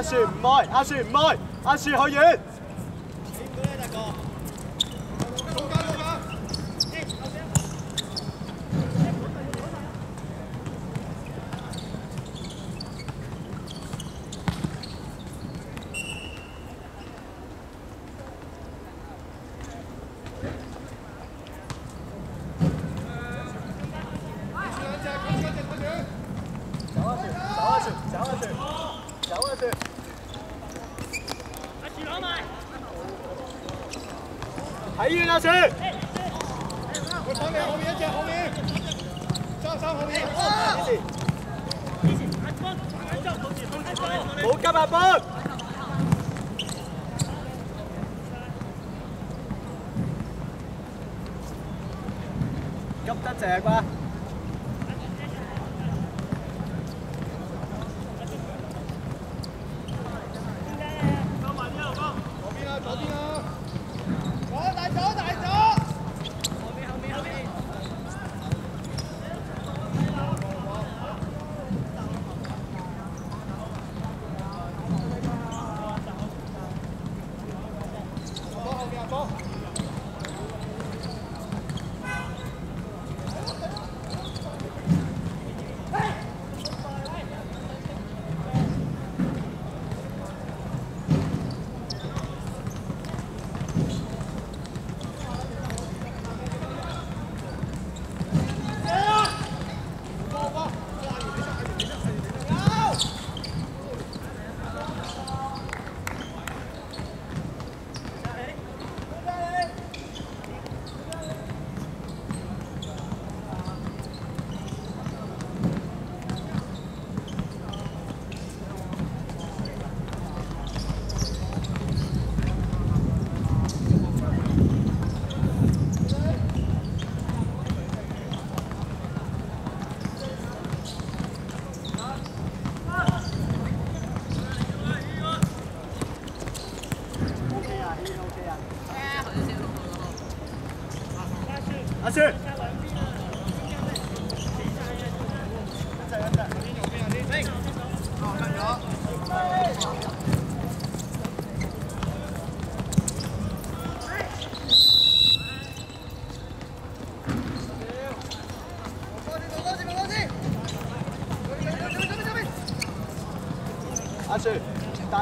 阿雪唔爱，阿雪唔爱，阿雪可以。七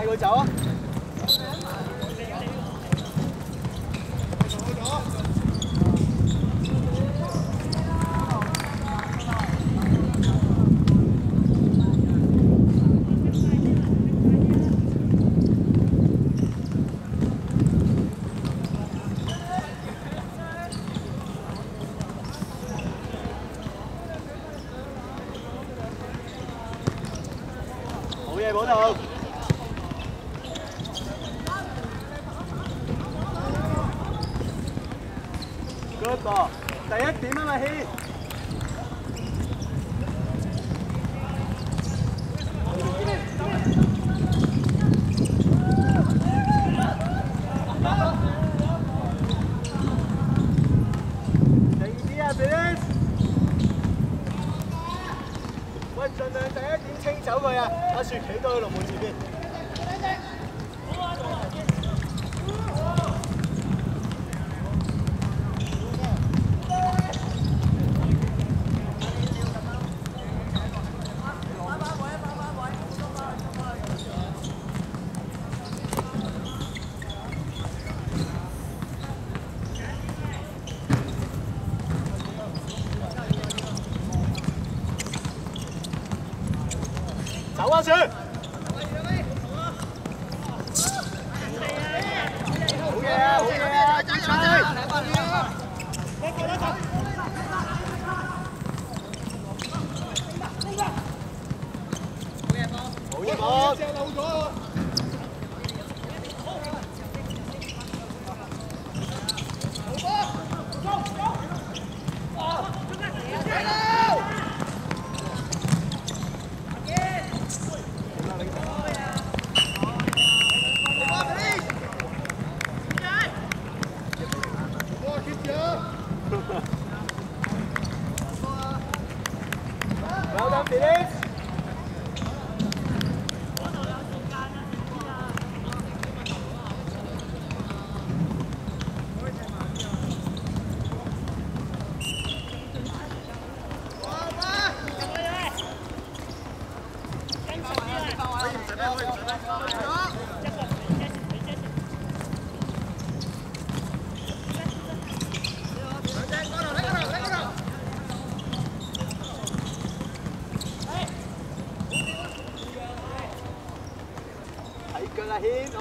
佢走啊！好嘢，寶頭！嗰、那個第一點啊嘛，希。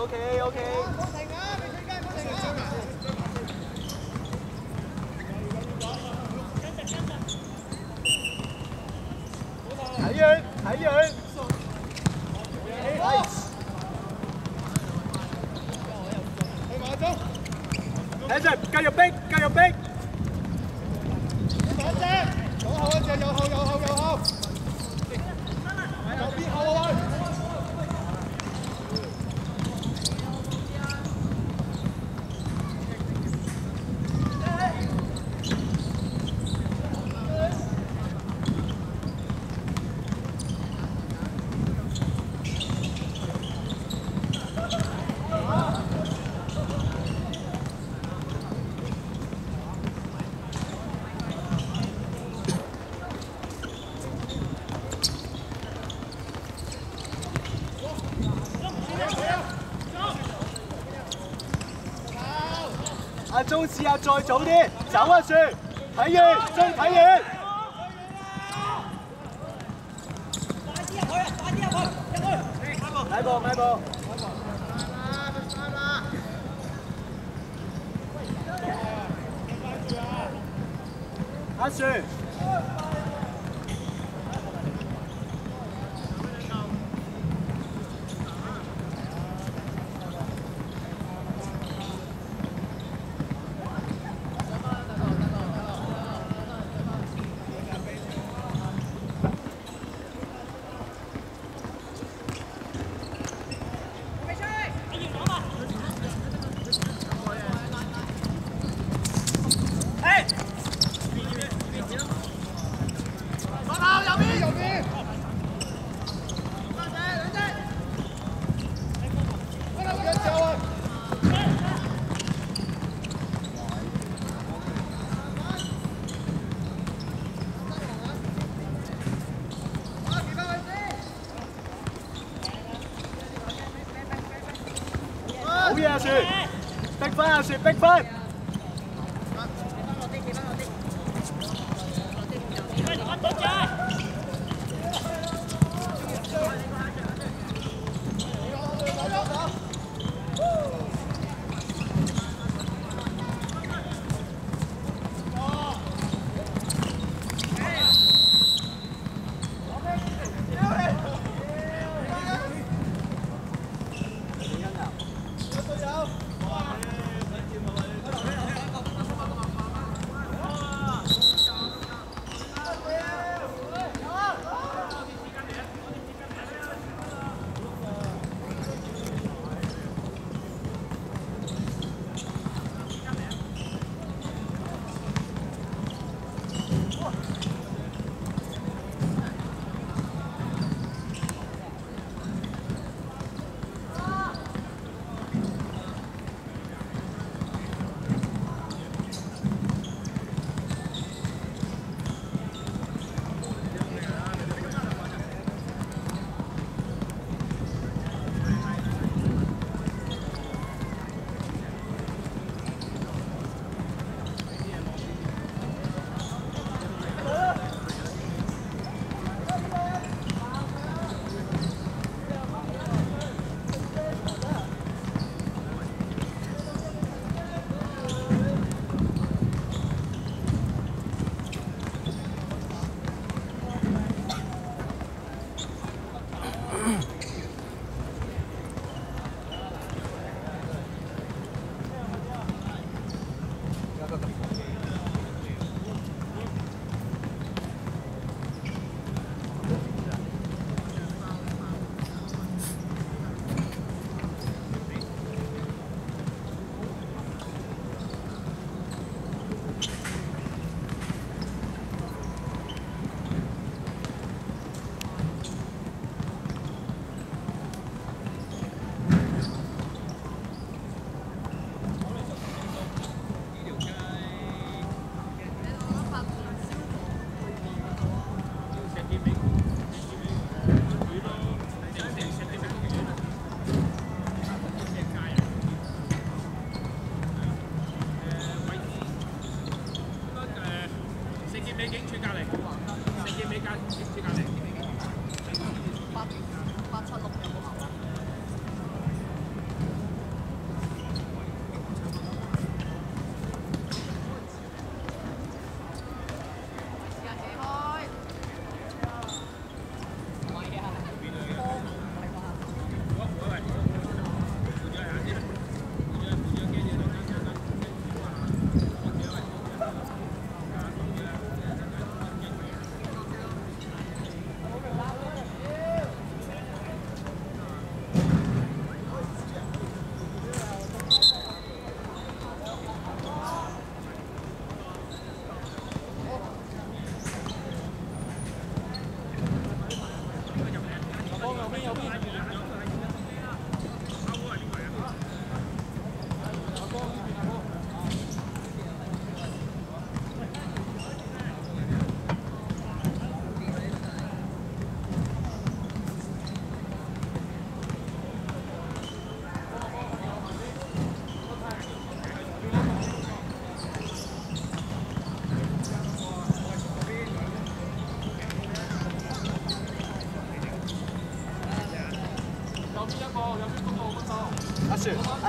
okay, okay. 到时啊，再早啲走一树睇完，真睇完。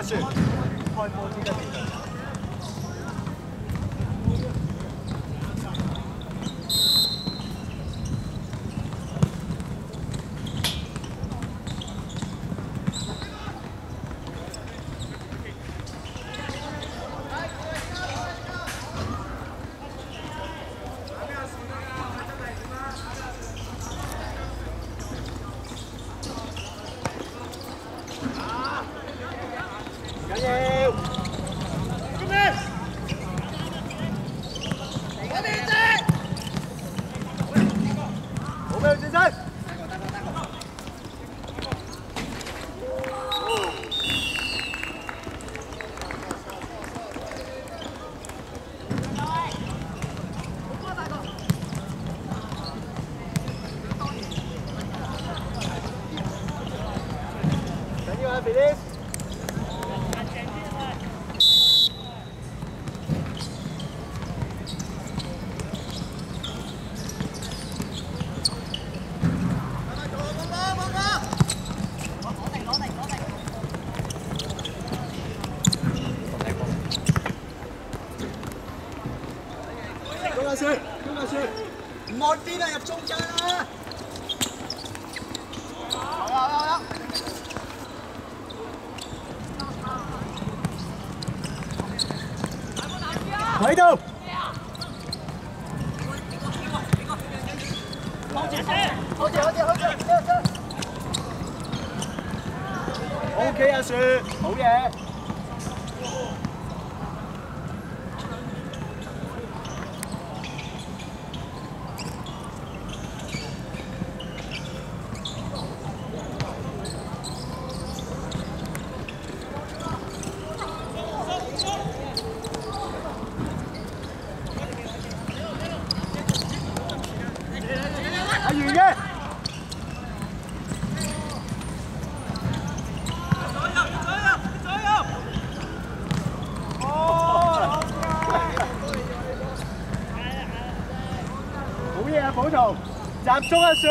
这集中啊，雪！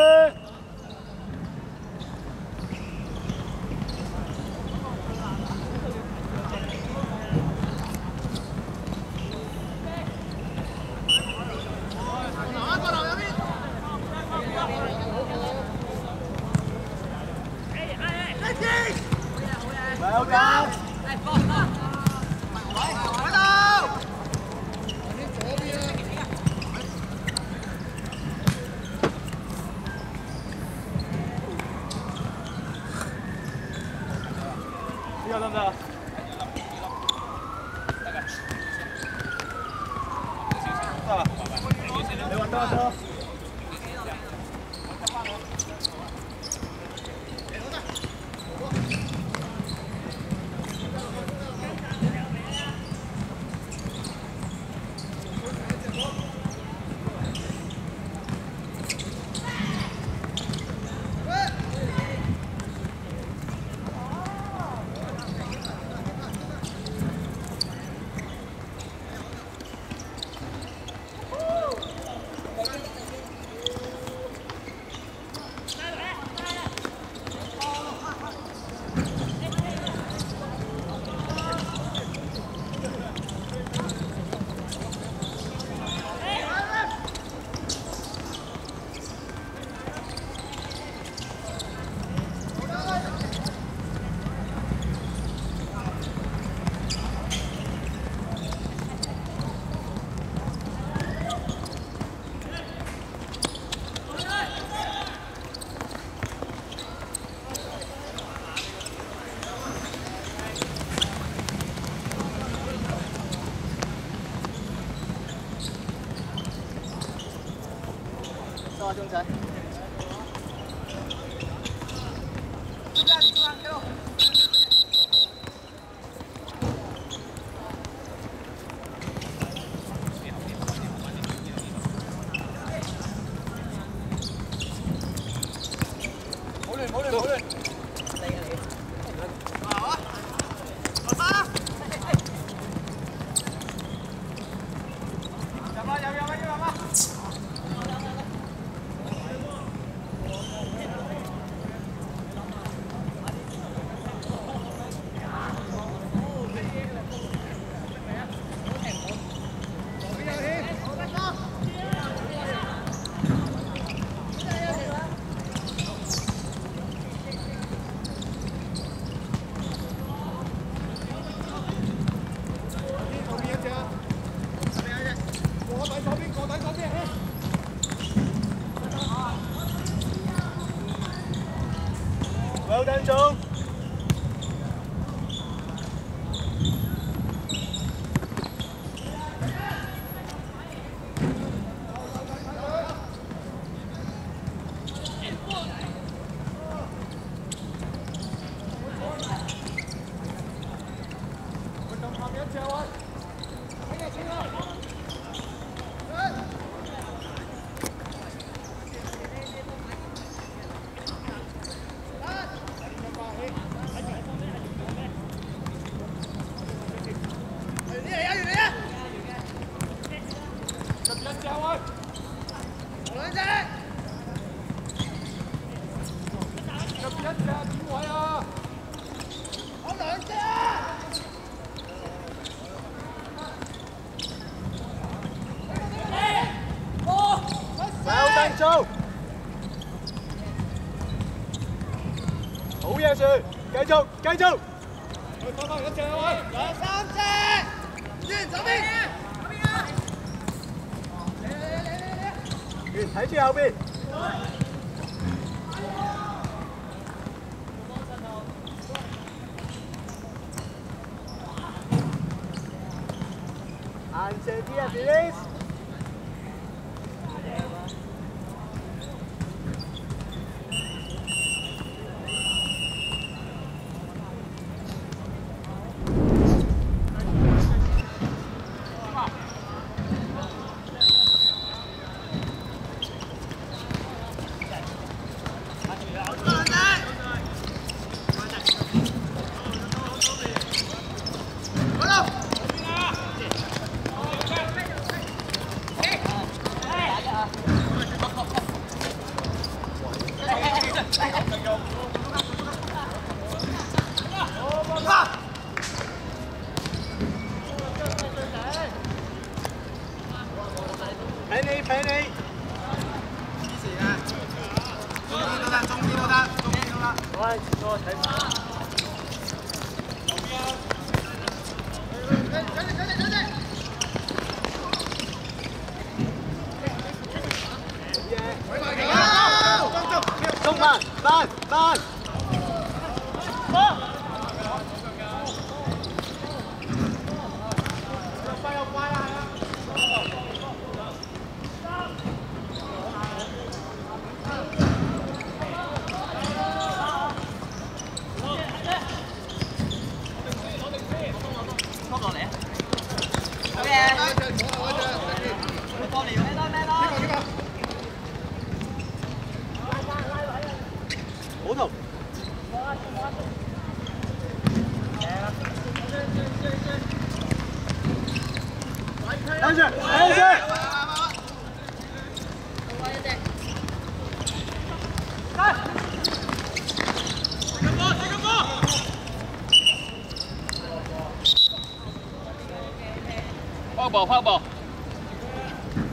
跑步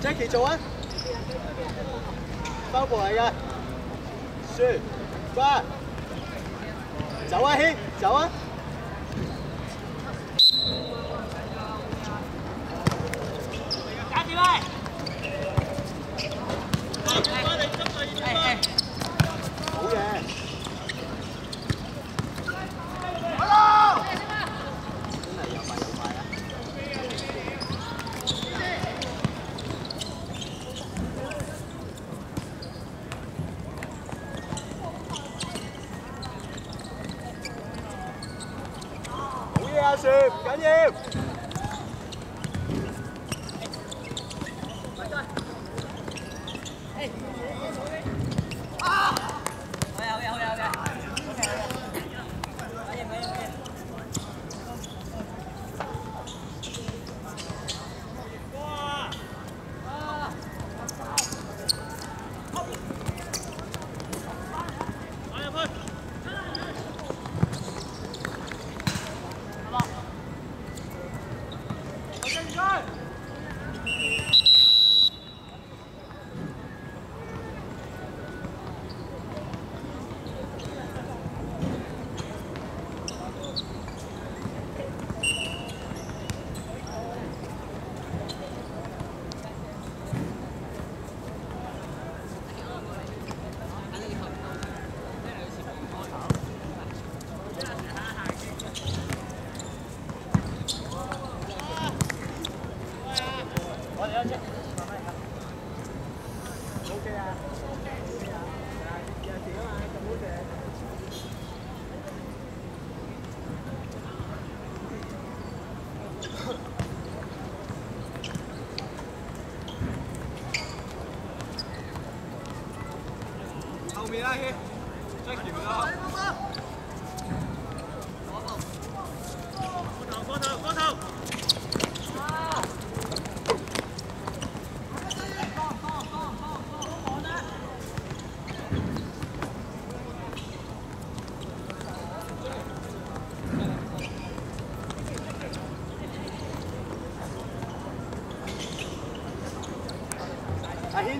，Jacky 做啊，跑步嚟噶，舒，瓜，走啊，兄，走啊。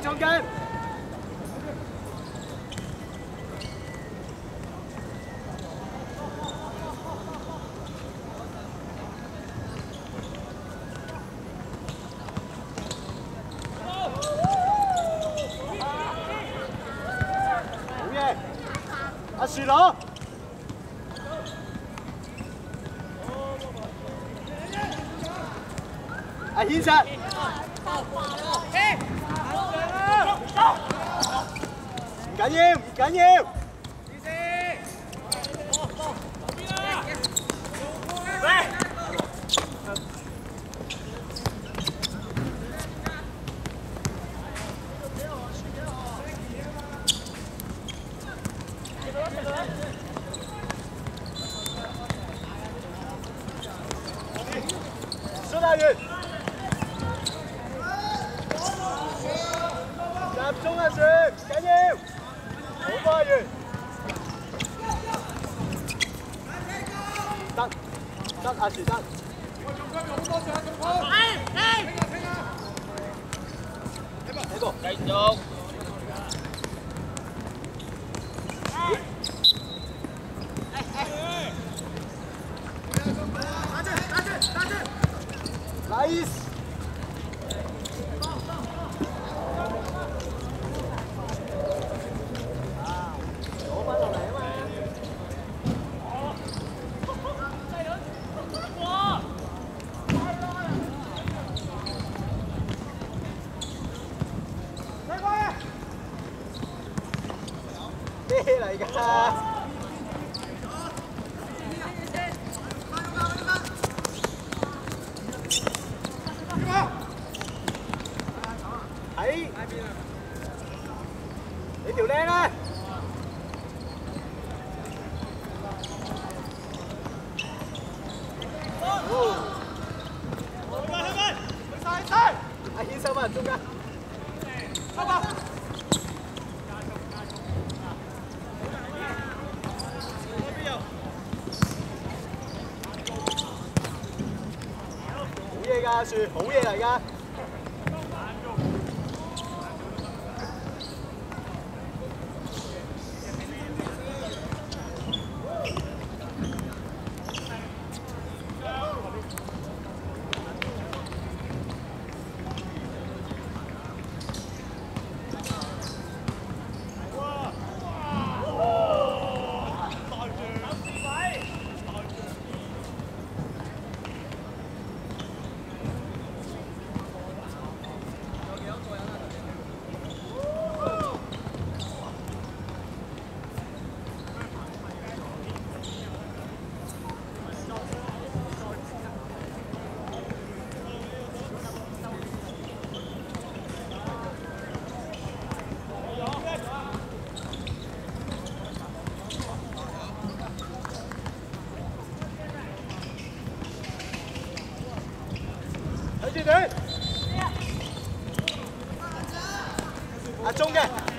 张开好好好好好阿喜龙山到花了嘿 Ganhemos, ganhemos! 好嘢嚟噶。啊中间。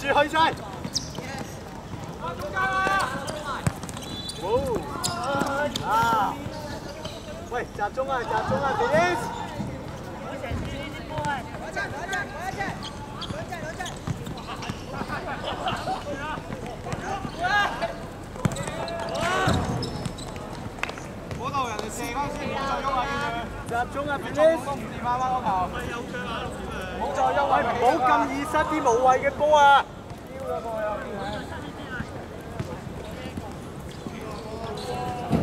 集合一下。Thank you.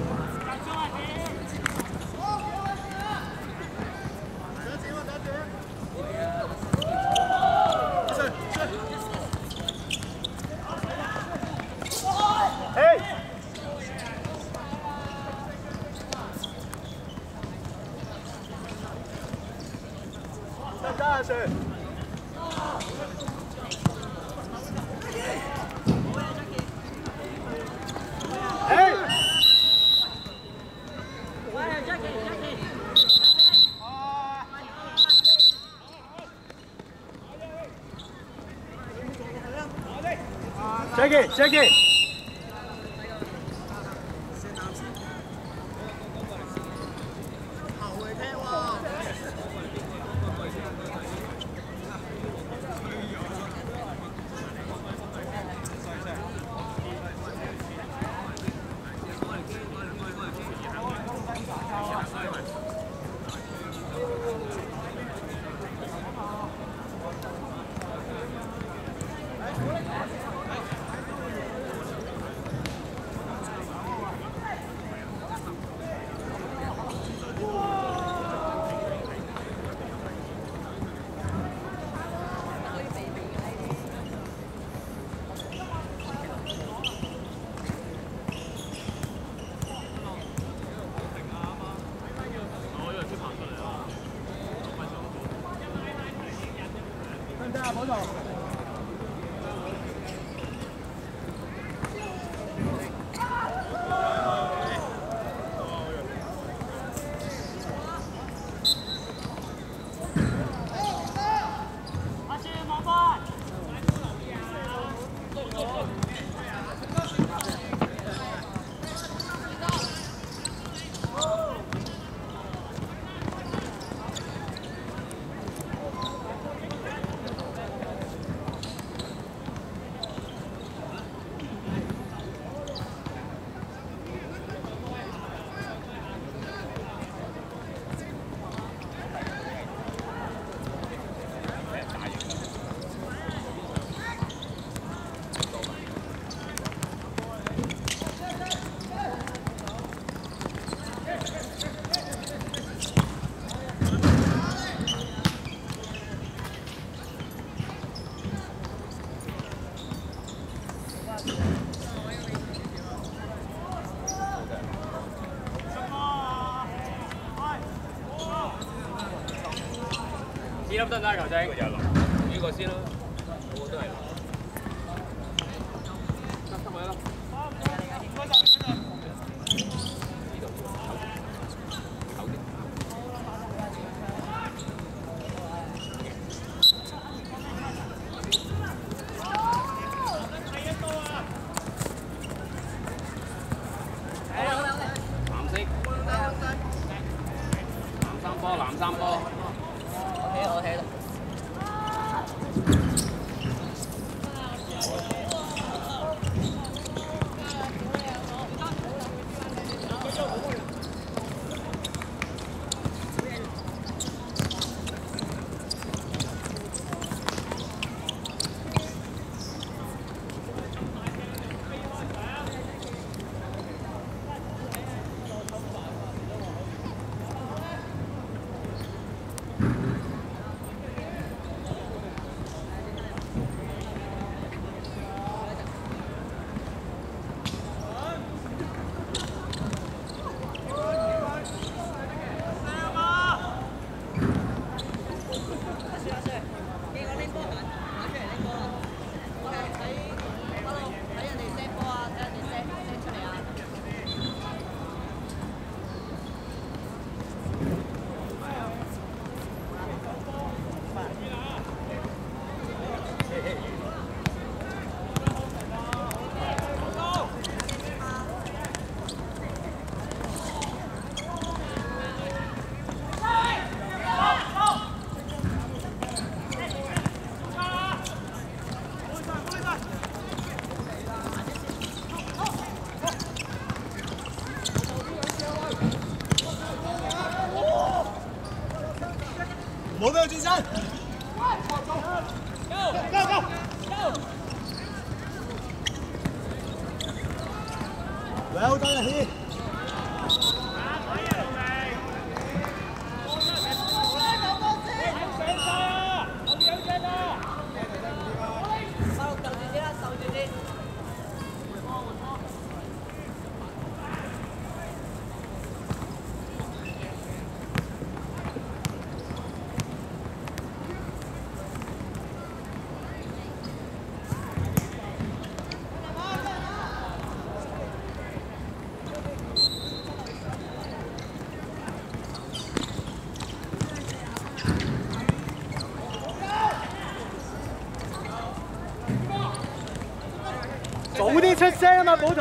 得唔声啊嘛，宝图。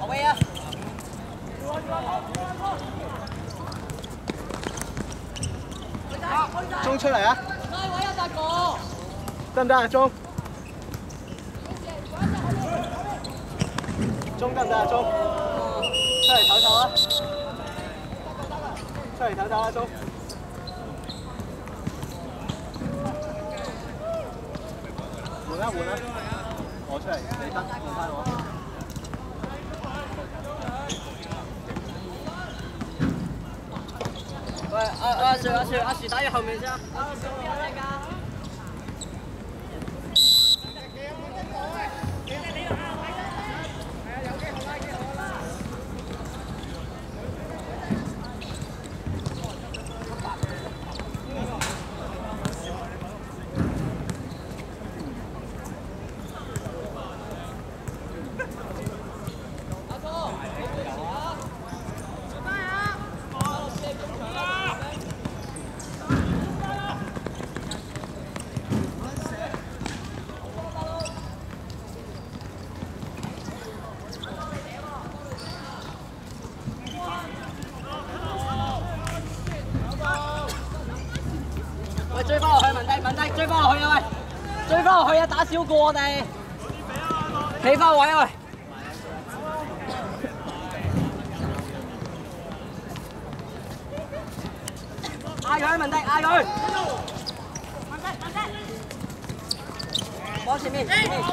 后卫啊！中出嚟啊！拉位啊，达哥！得唔得啊？中。 中得唔得啊？中。出嚟唞唞啊！出嚟唞唞啊！中。換啦換啦！我出嚟，你得換翻我。喂，阿阿兆阿兆阿兆打喺後面先啊！翻落去啊！打少过我哋，企翻位啊！喂。嗌佢，文帝，嗌佢。往前面，前面。好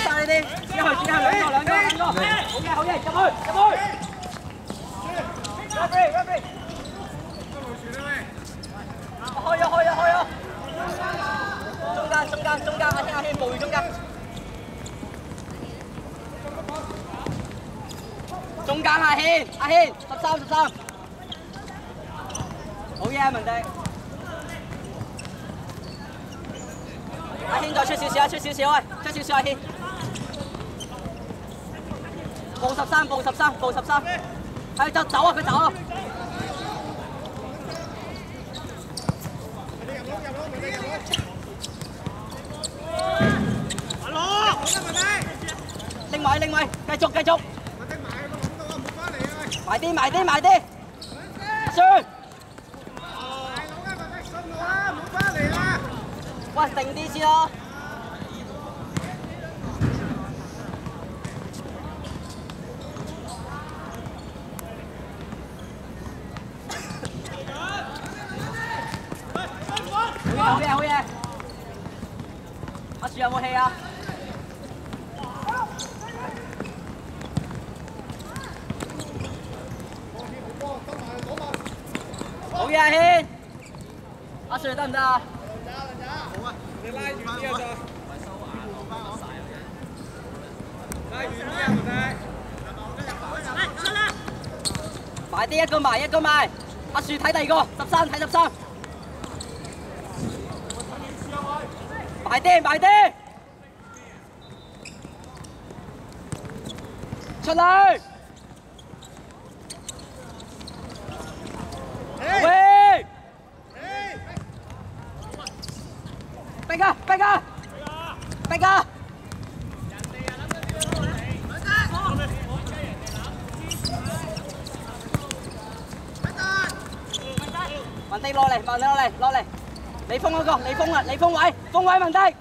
晒你哋，之后之后两个两个两个，好嘅好嘅，入去入去。 去。Hiền A Hiền sập sâu sập sâu Hữu gia mình đây. A Hiên trục. 埋啲埋啲埋啲，阿 Sir，大佬啊，文迪信我啦，唔好翻嚟啦！喂定啲先咯。 个埋一个埋，阿树睇第二个，十三睇十三，埋啲埋啲，出嚟！喂！逼啊逼啊逼啊！ bàn tay lo này bàn tay lo này lo này. Lấy phong rồi lấy phong rồi lấy phong vậy phong vậy bàn tay.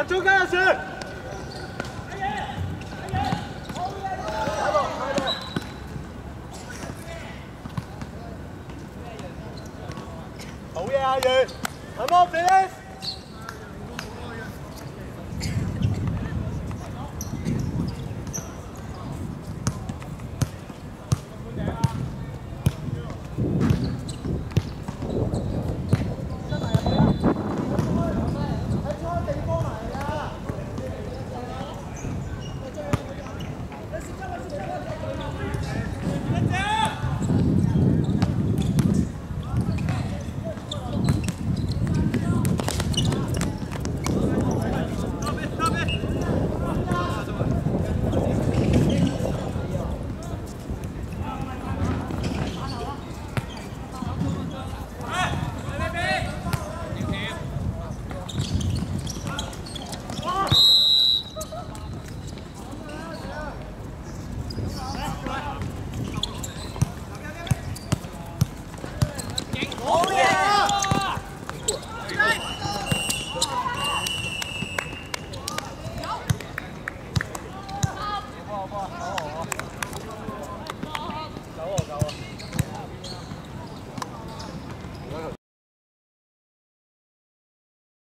入中間阿樹。